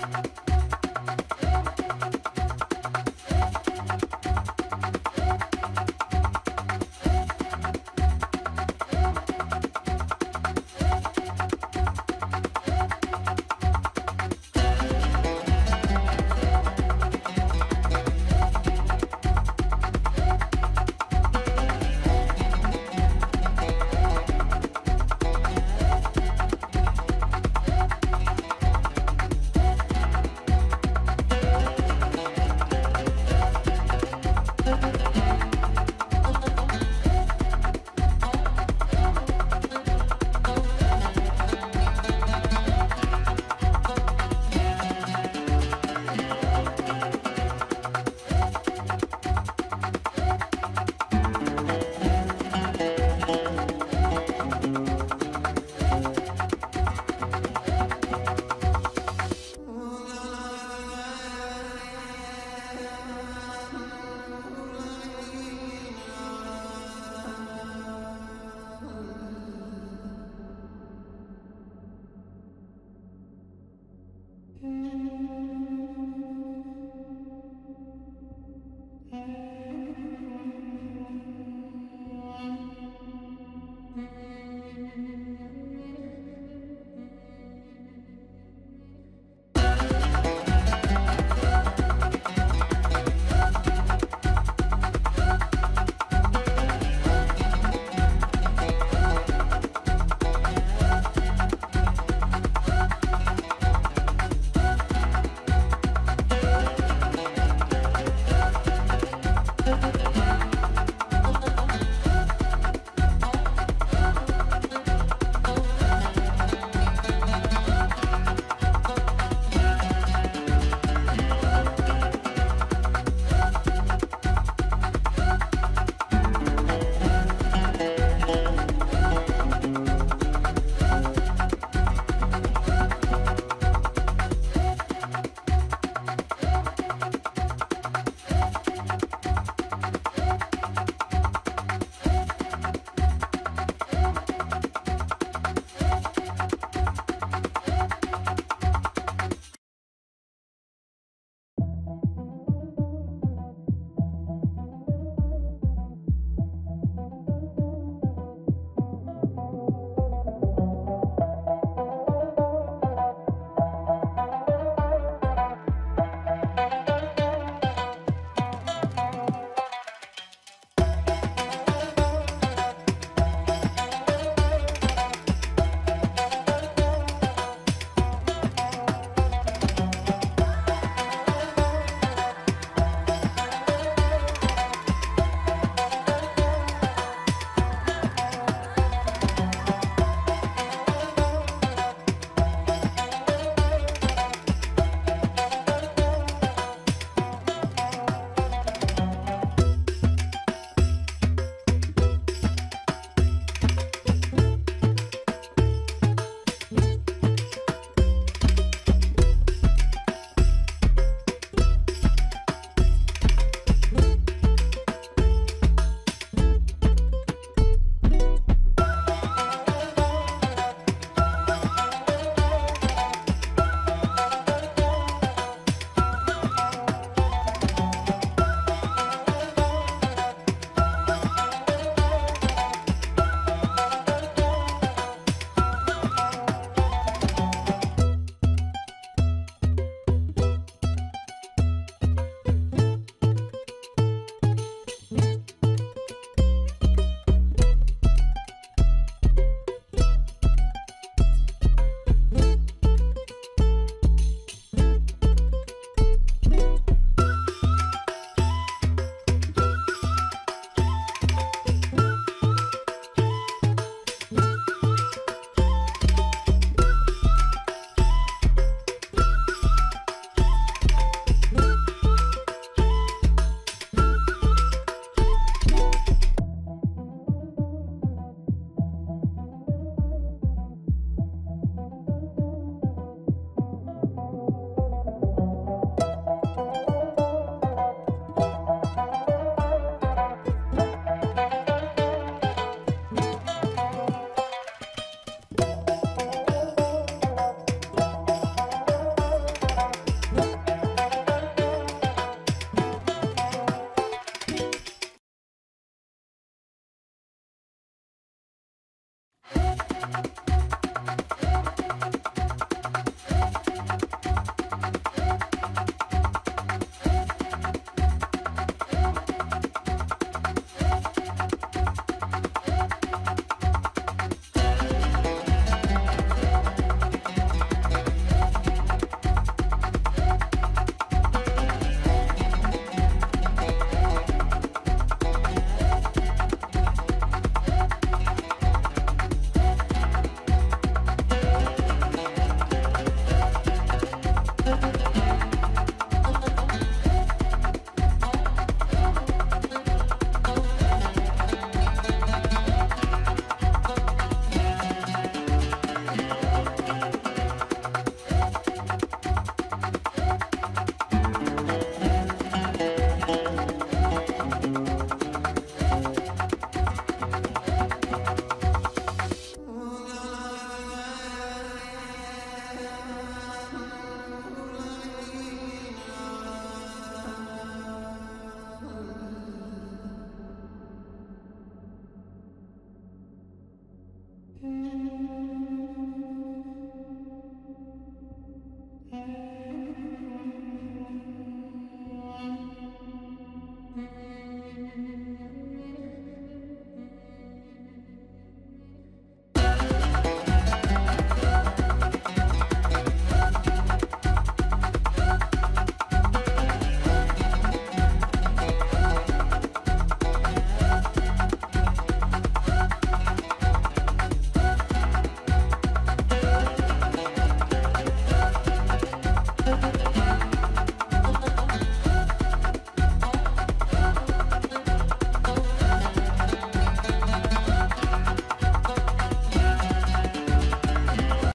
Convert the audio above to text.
you